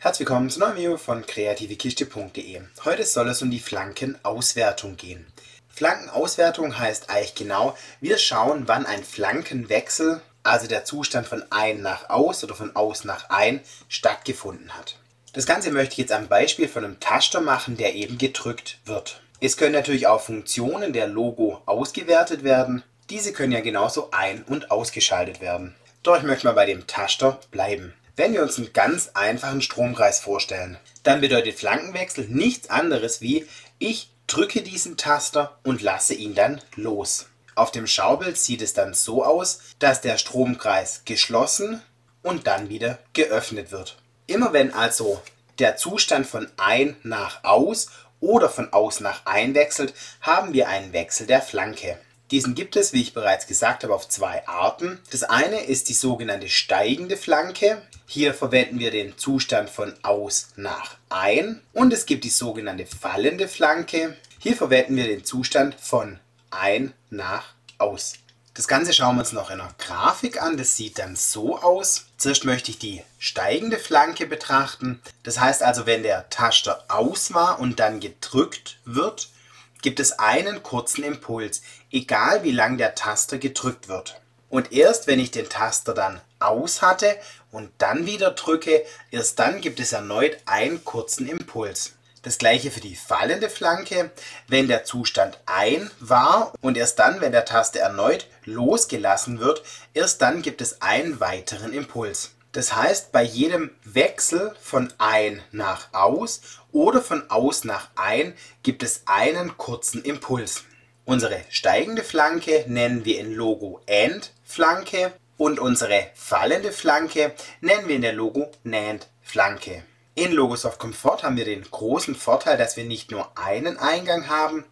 Herzlich willkommen zu einem Video von kreativekiste.de. Heute soll es um die Flankenauswertung gehen. Flankenauswertung heißt eigentlich genau, wir schauen, wann ein Flankenwechsel, also der Zustand von ein nach aus oder von aus nach ein, stattgefunden hat. Das Ganze möchte ich jetzt am Beispiel von einem Taster machen, der eben gedrückt wird. Es können natürlich auch Funktionen der Logo ausgewertet werden. Diese können ja genauso ein- und ausgeschaltet werden. Doch ich möchte mal bei dem Taster bleiben. Wenn wir uns einen ganz einfachen Stromkreis vorstellen, dann bedeutet Flankenwechsel nichts anderes wie ich drücke diesen Taster und lasse ihn dann los. Auf dem Schaubild sieht es dann so aus, dass der Stromkreis geschlossen und dann wieder geöffnet wird. Immer wenn also der Zustand von ein nach aus oder von aus nach ein wechselt, haben wir einen Wechsel der Flanke. Diesen gibt es, wie ich bereits gesagt habe, auf zwei Arten. Das eine ist die sogenannte steigende Flanke. Hier verwenden wir den Zustand von aus nach ein. Und es gibt die sogenannte fallende Flanke. Hier verwenden wir den Zustand von ein nach aus. Das Ganze schauen wir uns noch in einer Grafik an. Das sieht dann so aus. Zuerst möchte ich die steigende Flanke betrachten. Das heißt also, wenn der Taster aus war und dann gedrückt wird, gibt es einen kurzen Impuls, egal wie lang der Taster gedrückt wird. Und erst wenn ich den Taster dann aus hatte und dann wieder drücke, erst dann gibt es erneut einen kurzen Impuls. Das gleiche für die fallende Flanke, wenn der Zustand ein war und erst dann, wenn der Taste erneut losgelassen wird, erst dann gibt es einen weiteren Impuls. Das heißt, bei jedem Wechsel von ein nach aus oder von aus nach ein gibt es einen kurzen Impuls. Unsere steigende Flanke nennen wir in Logo End Flanke und unsere fallende Flanke nennen wir in der Logo NAND Flanke. In Logosoft Comfort haben wir den großen Vorteil, dass wir nicht nur einen Eingang haben,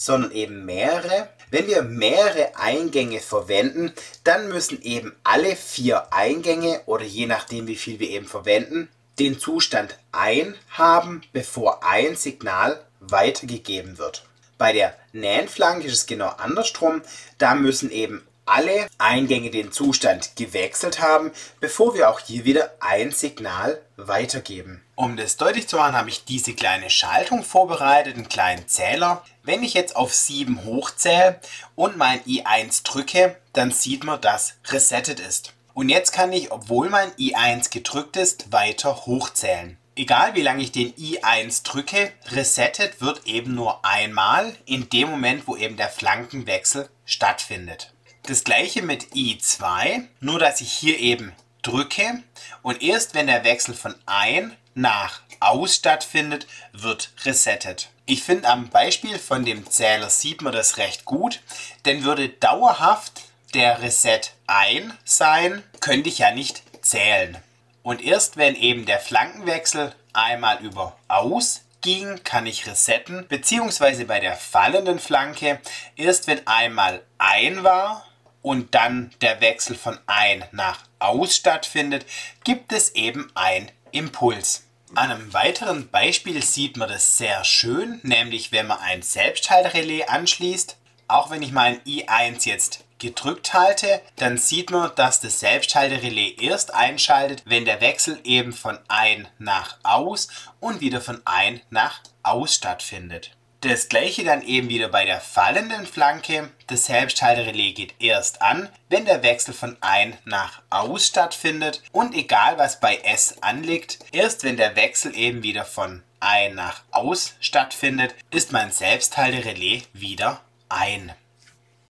sondern eben mehrere. Wenn wir mehrere Eingänge verwenden, dann müssen eben alle vier Eingänge oder je nachdem wie viel wir eben verwenden, den Zustand ein haben, bevor ein Signal weitergegeben wird. Bei der NAND-Flanke ist es genau andersrum. Da müssen eben alle Eingänge den Zustand gewechselt haben, bevor wir auch hier wieder ein Signal weitergeben. Um das deutlich zu machen, habe ich diese kleine Schaltung vorbereitet, einen kleinen Zähler. Wenn ich jetzt auf 7 hochzähle und mein i1 drücke, dann sieht man, dass resettet ist. Und jetzt kann ich, obwohl mein i1 gedrückt ist, weiter hochzählen. Egal wie lange ich den i1 drücke, resettet wird eben nur einmal in dem Moment, wo eben der Flankenwechsel stattfindet. Das gleiche mit i2, nur dass ich hier eben drücke und erst wenn der Wechsel von ein nach aus stattfindet, wird resettet. Ich finde am Beispiel von dem Zähler sieht man das recht gut, denn würde dauerhaft der Reset ein sein, könnte ich ja nicht zählen. Und erst wenn eben der Flankenwechsel einmal über aus ging, kann ich resetten, beziehungsweise bei der fallenden Flanke, erst wenn einmal ein war und dann der Wechsel von ein nach aus stattfindet, gibt es eben ein Impuls. An einem weiteren Beispiel sieht man das sehr schön, nämlich wenn man ein Selbsthalterrelais anschließt. Auch wenn ich mein i1 jetzt gedrückt halte, dann sieht man, dass das Selbsthalterrelais erst einschaltet, wenn der Wechsel eben von ein nach aus und wieder von ein nach aus stattfindet. Das gleiche dann eben wieder bei der fallenden Flanke. Das Selbsthalterrelais geht erst an, wenn der Wechsel von ein nach aus stattfindet und egal was bei S anliegt, erst wenn der Wechsel eben wieder von ein nach aus stattfindet, ist mein Selbsthalterrelais wieder ein.